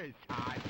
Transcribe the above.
Time.